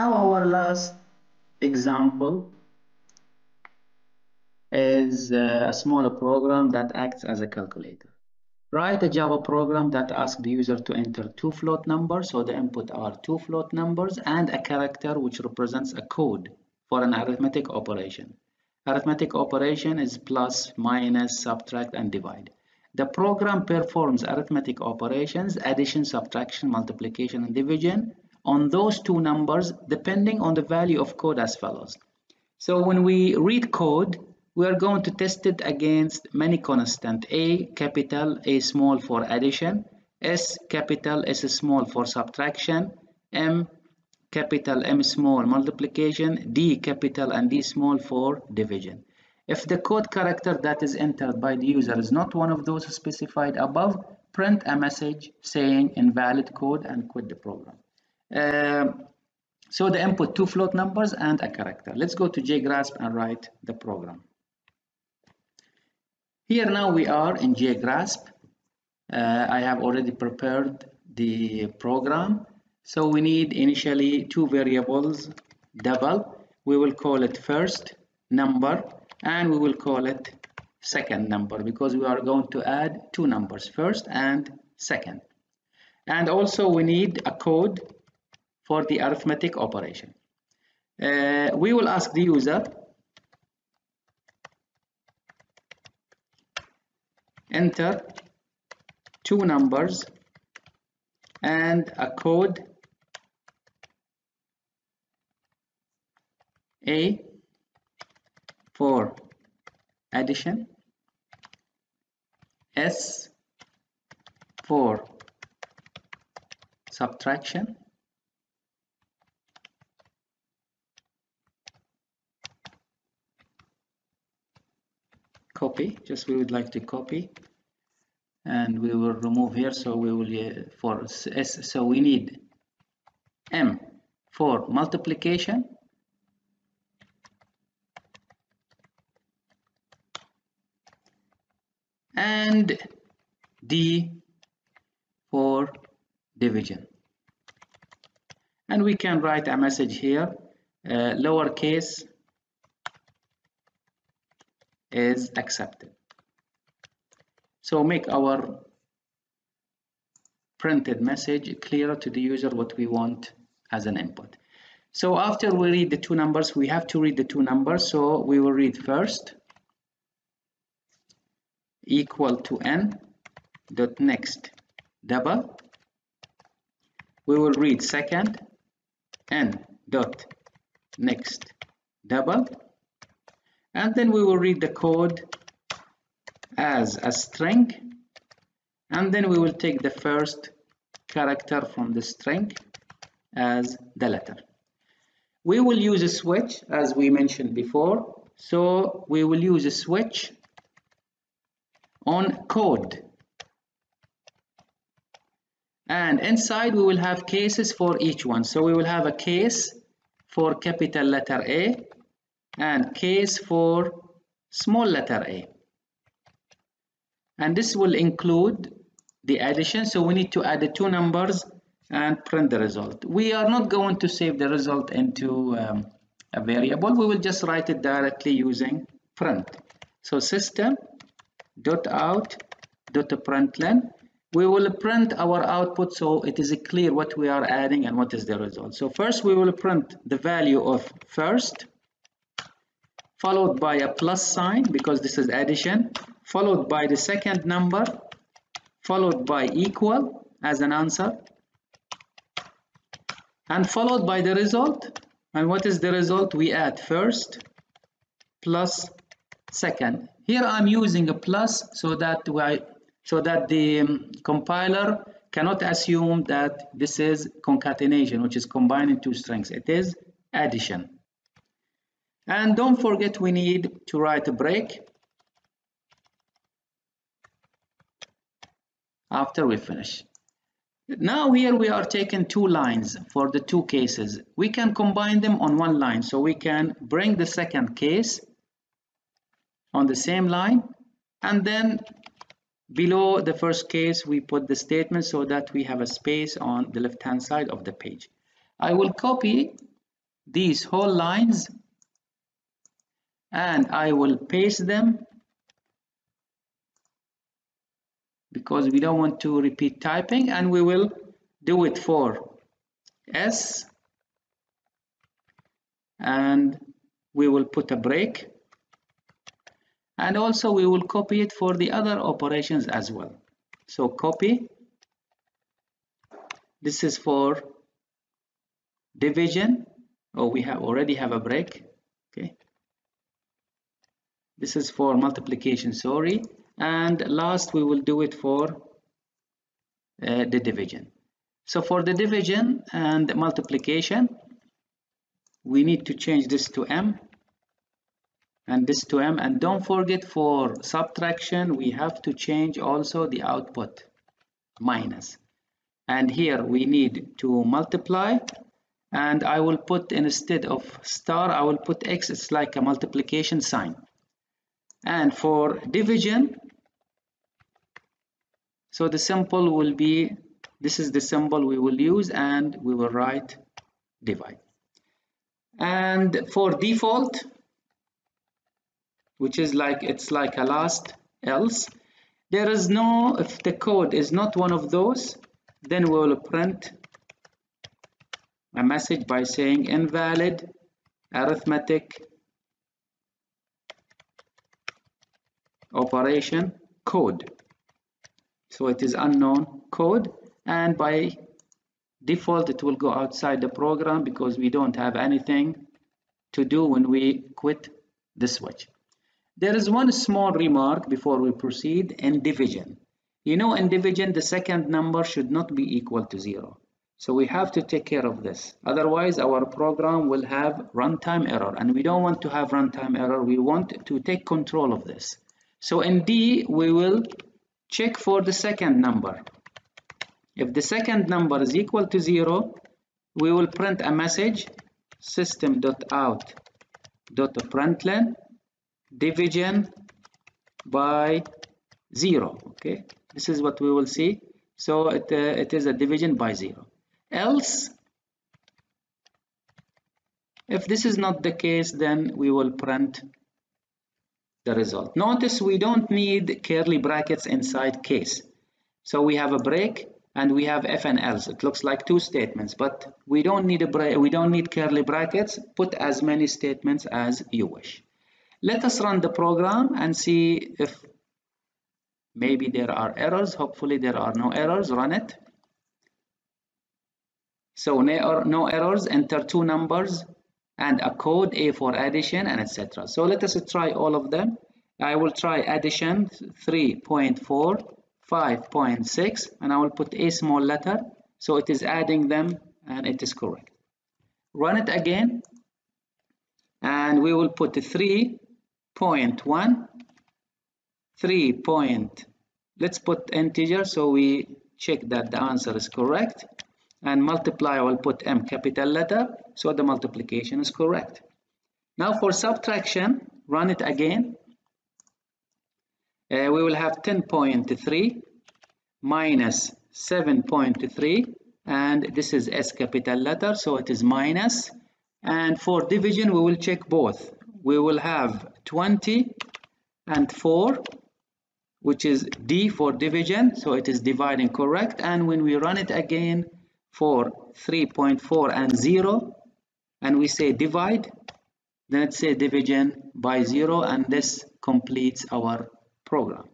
Now our last example is uh, a smaller program that acts as a calculator. Write a Java program that asks the user to enter two float numbers, so the input are two float numbers, and a character which represents a code for an arithmetic operation. Arithmetic operation is plus, minus, subtract, and divide. The program performs arithmetic operations, addition, subtraction, multiplication, and division on those two numbers depending on the value of code as follows. So when we read code, we are going to test it against many constant a capital a small for addition s capital s small for subtraction m capital m small multiplication d capital and d small for division if the code character that is entered by the user is not one of those specified above print a message saying invalid code and quit the program so the input two float numbers and a character let's go to jgrasp and write the program here now we are in JGrasp. Uh, I have already prepared the program. So we need initially two variables, double. We will call it first number and we will call it second number because we are going to add two numbers, first and second. And also we need a code for the arithmetic operation. Uh, we will ask the user enter two numbers and a code A for addition S for subtraction copy just we would like to copy. And we will remove here so we will uh, for s so we need m for multiplication. And d for division. And we can write a message here uh, lowercase is accepted. So make our printed message clearer to the user what we want as an input. So after we read the two numbers, we have to read the two numbers. So we will read first equal to n dot next double. We will read second n dot next double and then we will read the code as a string. And then we will take the first character from the string as the letter. We will use a switch as we mentioned before. So we will use a switch on code. And inside we will have cases for each one. So we will have a case for capital letter A and case for small letter a. And this will include the addition so we need to add the two numbers and print the result. We are not going to save the result into um, a variable. We will just write it directly using print. So system dot out dot println we will print our output so it is clear what we are adding and what is the result. So first we will print the value of first followed by a plus sign because this is addition, followed by the second number, followed by equal as an answer, and followed by the result. And what is the result? We add first plus second. Here I'm using a plus so that we, so that the um, compiler cannot assume that this is concatenation, which is combining two strings. It is addition. And don't forget we need to write a break after we finish. Now here we are taking two lines for the two cases. We can combine them on one line. So we can bring the second case on the same line and then below the first case we put the statement so that we have a space on the left hand side of the page. I will copy these whole lines and I will paste them because we don't want to repeat typing and we will do it for S. And we will put a break. And also we will copy it for the other operations as well. So copy. This is for division. Oh we have already have a break this is for multiplication sorry. And last we will do it for uh, the division. So for the division and multiplication we need to change this to m and this to m. And don't forget for subtraction we have to change also the output minus. And here we need to multiply. And I will put instead of star I will put x. It's like a multiplication sign and for division so the symbol will be this is the symbol we will use and we will write divide. And for default which is like it's like a last else there is no if the code is not one of those then we will print a message by saying invalid arithmetic operation code. So it is unknown code and by default it will go outside the program because we don't have anything to do when we quit the switch. There is one small remark before we proceed. In division you know in division the second number should not be equal to zero. So we have to take care of this. Otherwise our program will have runtime error. And we don't want to have runtime error. We want to take control of this so in D we will check for the second number. If the second number is equal to 0 we will print a message system.out.println division by 0 okay? This is what we will see. So it, uh, it is a division by 0 else if this is not the case then we will print the result. Notice we don't need curly brackets inside case. So we have a break and we have if and else. It looks like two statements, but we don't need a. We don't need curly brackets. Put as many statements as you wish. Let us run the program and see if maybe there are errors. Hopefully there are no errors. Run it. So no errors. Enter two numbers and a code A for addition and etc. So let us try all of them. I will try addition 3.4, 5.6 and I will put a small letter so it is adding them and it is correct. Run it again and we will put 3.1, 3 point, let's put integer so we check that the answer is correct and multiply I will put M capital letter so the multiplication is correct. Now for subtraction run it again. Uh, we will have 10.3 minus 7.3 and this is S capital letter so it is minus. And for division we will check both. We will have 20 and 4 which is D for division so it is dividing correct. And when we run it again for 3.4 and 0 and we say divide then let's say division by 0 and this completes our program